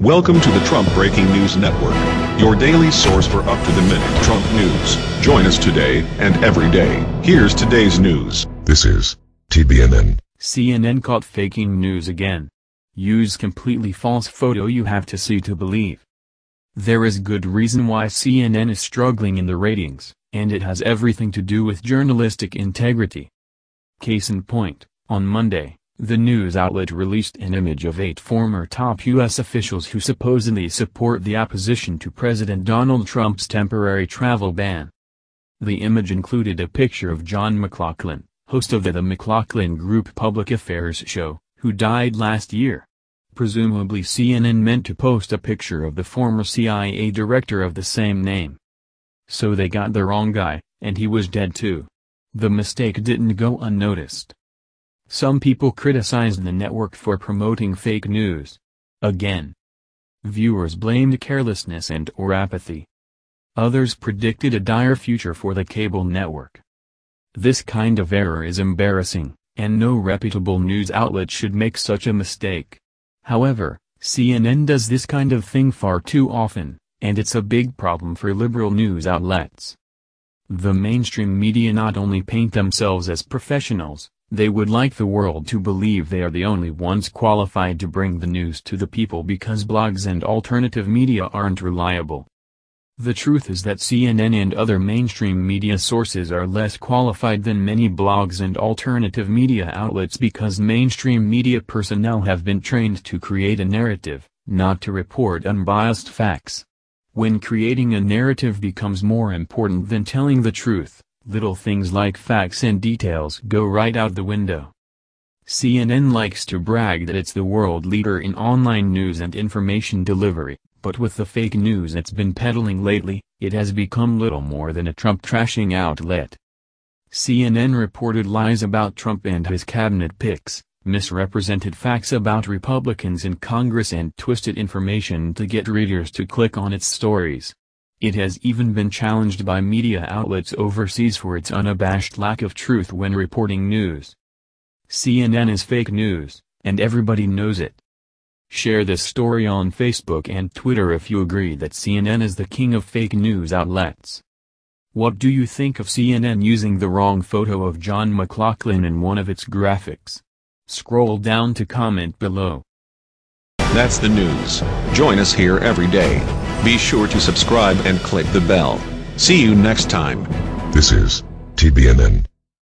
Welcome to the Trump Breaking News Network, your daily source for up-to-the-minute Trump news. Join us today and every day. Here's today's news. This is TBNN. CNN caught faking news again. Use completely false photo you have to see to believe. There is good reason why CNN is struggling in the ratings, and it has everything to do with journalistic integrity. Case in point, on Monday, the news outlet released an image of eight former top U.S. officials who supposedly support the opposition to President Donald Trump's temporary travel ban. The image included a picture of John McLaughlin, host of the The McLaughlin Group Public Affairs show, who died last year. Presumably CNN meant to post a picture of the former CIA director of the same name. So they got the wrong guy, and he was dead too. The mistake didn't go unnoticed. Some people criticized the network for promoting fake news. Again. Viewers blamed carelessness and or apathy. Others predicted a dire future for the cable network. This kind of error is embarrassing, and no reputable news outlet should make such a mistake. However, CNN does this kind of thing far too often, and it's a big problem for liberal news outlets. The mainstream media not only paint themselves as professionals, they would like the world to believe they are the only ones qualified to bring the news to the people because blogs and alternative media aren't reliable. The truth is that CNN and other mainstream media sources are less qualified than many blogs and alternative media outlets because mainstream media personnel have been trained to create a narrative, not to report unbiased facts. When creating a narrative becomes more important than telling the truth, little things like facts and details go right out the window. CNN likes to brag that it's the world leader in online news and information delivery, but with the fake news it's been peddling lately, it has become little more than a Trump trashing outlet. CNN reported lies about Trump and his cabinet picks, misrepresented facts about Republicans in Congress and twisted information to get readers to click on its stories. It has even been challenged by media outlets overseas for its unabashed lack of truth when reporting news. CNN is fake news, and everybody knows it. Share this story on Facebook and Twitter if you agree that CNN is the king of fake news outlets. What do you think of CNN using the wrong photo of John McLaughlin in one of its graphics? Scroll down to comment below. That's the news. Join us here every day. Be sure to subscribe and click the bell. See you next time. This is TBNN.